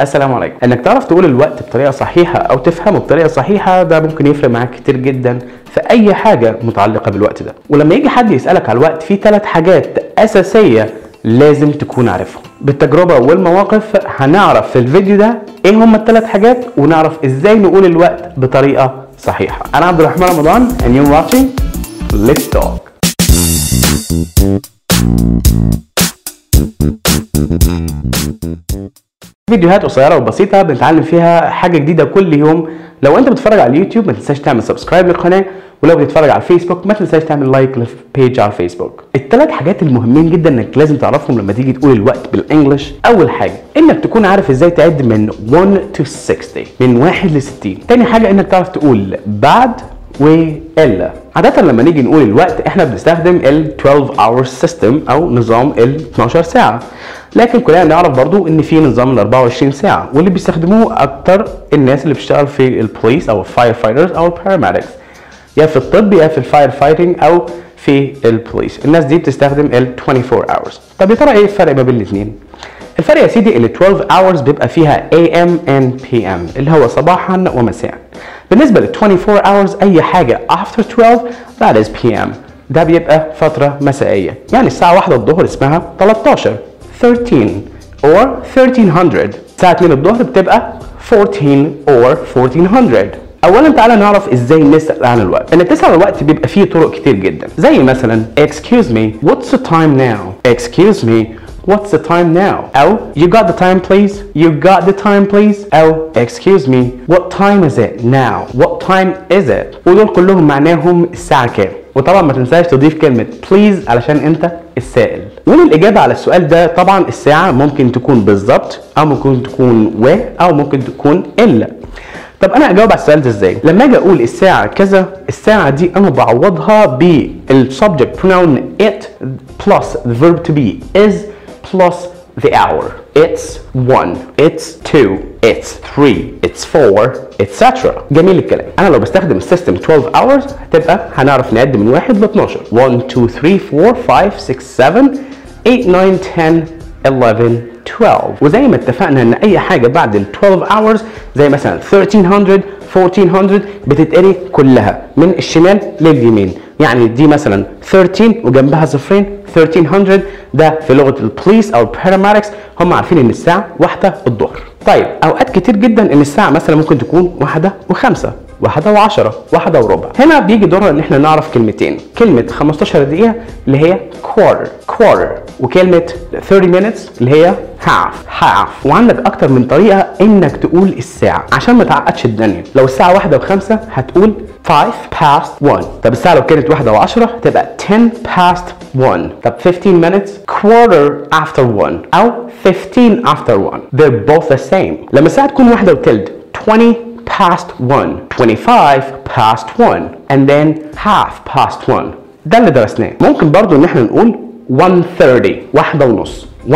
السلام عليكم. إنك تعرف تقول الوقت بطريقة صحيحة أو تفهمه بطريقة صحيحة ده ممكن يفرق معاك كتير جدا في أي حاجة متعلقة بالوقت ده. ولما يجي حد يسألك على الوقت في ثلاث حاجات أساسية لازم تكون عارفهم. بالتجربة والمواقف هنعرف في الفيديو ده إيه هم الثلاث حاجات ونعرف إزاي نقول الوقت بطريقة صحيحة. أنا عبد الرحمن رمضان and you're watching let's talk. فيديوهات قصيرة وبسيطة بنتعلم فيها حاجة جديدة كل يوم. لو انت بتتفرج على اليوتيوب ما تنساش تعمل subscribe للقناة ولو بتتفرج على الفيسبوك ما تنساش تعمل like لل page على الفيسبوك الثلاث حاجات المهمين جدا إنك لازم تعرفهم لما تيجي تقول الوقت بال English. أول حاجة إنك تكون عارف إزاي تعد من 1 to 60 من 1 ل 60 تاني حاجة إنك تعرف تقول بعد والا عادة لما نيجي نقول الوقت إحنا بنستخدم ال 12 hour system أو نظام ال 12 ساعة. لكن كلنا نعرف برضو إن في نظام ال 24 ساعة واللي بيستخدموه أكتر الناس اللي بتشتغل في البوليس أو ال fire fighters أو ال paramedics يا في الطب يا في ال fire fighting أو في البوليس الناس دي بتستخدم ال 24 hours. طب يا ترى إيه الفرق ما بين الاثنين الفرق يا سيدي ال 12 hours بيبقى فيها AM and PM اللي هو صباحا ومساء. بالنسبة لل 24 hours أي حاجة after 12 that is PM ده بيبقى فترة مسائية. يعني الساعة واحدة الظهر اسمها 13 13 or 1300 الساعة 2 الظهر بتبقى 14 or 1400 اولا تعالى نعرف ازاي نسال عن الوقت انك تسال عن الوقت بيبقى فيه طرق كتير جدا زي مثلا excuse me what's the time now excuse me What's the time now? أو You got the time please? You got the time please? أو Excuse me What time is it now? What time is it? ودول كلهم معناهم الساعة كام وطبعا ما تنساش تضيف كلمة please علشان أنت السائل. وللإجابة على السؤال ده طبعا الساعة ممكن تكون بالظبط أو ممكن تكون و أو ممكن تكون إلا. طب أنا أجاوب على السؤال ده إزاي؟ لما أجي أقول الساعة كذا الساعة دي أنا بعوضها بالسبجكت pronoun it plus the verb to be is plus the hour. It's one it's two it's three it's four etc جميل الكلام. أنا لو بستخدم ال system 12 hours هتبقى هنعرف نعد من 1 ل 12 1 2 3 4 5 6 7 8 9 10 11 12 وزي ما اتفقنا إن أي حاجة بعد ال 12 hours زي مثلا 1300 1400 بتتقري كلها من الشمال لليمين. يعني دي مثلا 13 وجنبها صفرين 1300 ده في لغة البوليس أو ال paramedics هم عارفين إن الساعة واحدة الظهر. طيب أوقات كتير جدا إن الساعة مثلا ممكن تكون واحدة وخمسة. واحدة وعشرة واحدة وربع. هنا بيجي دورنا إن إحنا نعرف كلمتين. كلمة 15 دقيقة اللي هي quarter quarter. وكلمة 30 minutes اللي هي half half. وعندك أكتر من طريقة إنك تقول الساعة. عشان ما تعقدش الدنيا. لو الساعة واحدة وخمسة هتقول 5 past 1 طب الساعة لو كانت واحدة وعشرة هتبقى 10 past 1 طب 15 minutes quarter after 1 أو 15 after 1 they're both the same. لما الساعة تكون واحدة وتلت 20 past 1 25 past 1 and then half past 1 ده اللي درسناه ممكن برضو ان إحنا نقول 1:30 واحدة ونص 1:30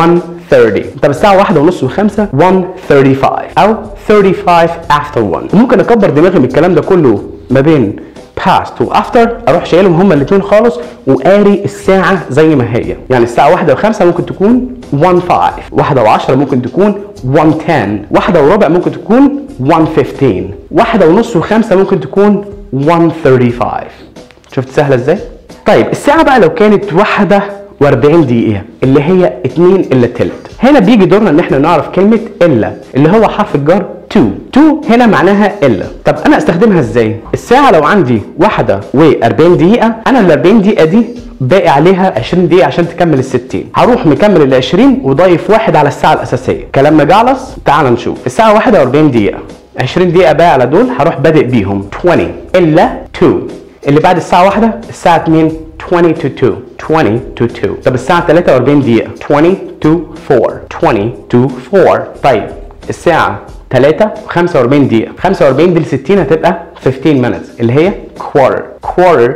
طب الساعة واحدة ونص وخمسة 1:35 أو 35 after 1 وممكن أكبر دماغي من الكلام ده كله ما بين past و after أروح شايلهم هما الاتنين خالص وقاري الساعة زي ما هي. يعني الساعة واحدة وخمسة ممكن تكون 1:5 واحدة وعشرة ممكن تكون 1:10 واحدة وربع ممكن تكون 1:15 واحدة ونص وخمسة ممكن تكون 1:35 شفت سهلة إزاي؟ طيب الساعة بقى لو كانت واحدة و40 دقيقة اللي هي 2 إلا تلت. هنا بيجي دورنا إن إحنا نعرف كلمة إلا اللي هو حرف الجر to to هنا معناها الا طب أنا أستخدمها إزاي؟ الساعة لو عندي واحدة و40 دقيقة أنا ال 40 دقيقة دي باقي عليها 20 دقيقة عشان تكمل ال 60 هروح مكمل ال 20 وضايف واحد على الساعة الأساسية. كلام مجعلص؟ تعال نشوف. الساعة 41 دقيقة. 20 دقيقة باقي على دول هروح بادئ بيهم. 20 إلا 2 اللي بعد الساعة واحدة الساعة 2 20 to 2 20 to 2 طب الساعة 43 دقيقة. 20 to 4 20 to 4 طيب الساعة 3 45 دقيقة. 45 دي ل 60 هتبقى 15 minutes اللي هي quarter. quarter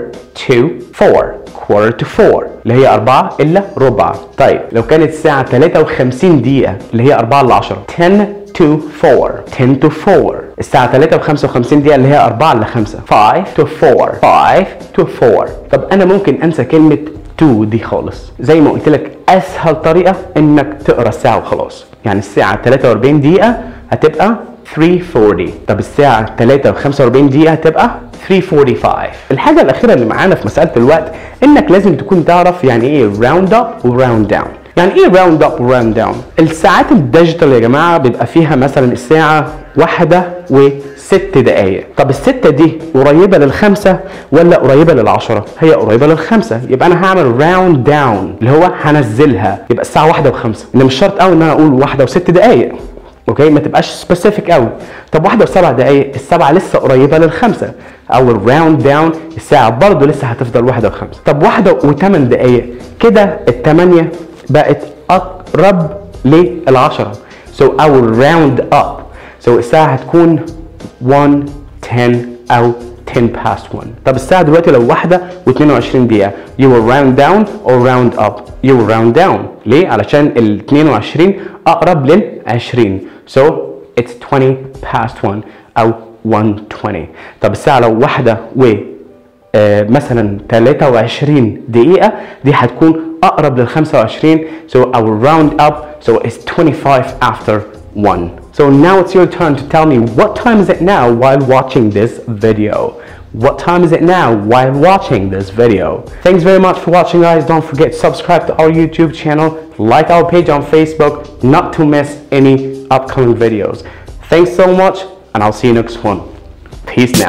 to 4 quarter to 4 اللي هي 4 إلا ربع. طيب لو كانت الساعة 53 دقيقة اللي هي 4 ل 10 10 to 4 10 to 4 الساعة 3 و 55 دقيقة اللي هي 4 ل 5 5 to 4 5 to 4 طب أنا ممكن أنسى كلمة to دي خالص. زي ما قلت لك أسهل طريقة إنك تقرأ الساعة وخلاص. يعني الساعة 43 دقيقة هتبقى 340 طب الساعة 3 و 45 دقيقة هتبقى 345 الحاجة الأخيرة اللي معانا في مسألة الوقت إنك لازم تكون تعرف يعني إيه round up و round down يعني إيه round up و round down الساعات ال digital يا جماعة بيبقى فيها مثلا الساعة واحدة وست دقايق. طب الستة دي قريبة للخمسة ولا قريبة للعشرة؟ هي قريبة للخمسة. يبقى أنا هعمل round down اللي هو هنزلها. يبقى الساعة واحدة وخمسة. إن مش شرط قوي إن أنا أقول واحدة وست دقايق. okay؟ ما تبقاش specific قوي. طب واحدة وسبع دقايق السبعة لسه قريبة للخمسة. أو ال round down الساعة برضه لسه هتفضل واحدة وخمسة. طب واحدة وثمان دقايق. كده الثمانية بقت أقرب so I will round up. So الساعة هتكون 1 10 أو 10 past 1 طب الساعة دلوقتي لو واحدة و22 دقيقة. You will round down or round up. You will round down. ليه؟ علشان ال 22 أقرب لل 20 so it's 20 past 1 أو 120 طب الساعة لو واحدة و آه، مثلا 23 دقيقة دي هتكون أقرب لل 25 so I will round up so it's 25 after 1 so now it's your turn to tell me what time is it now while watching this video what time is it now? While watching this video? Thanks very much for watching guys. Don't forget to subscribe to our youtube channel like our page on facebook not to miss any upcoming videos. Thanks so much and i'll see you next one. Peace now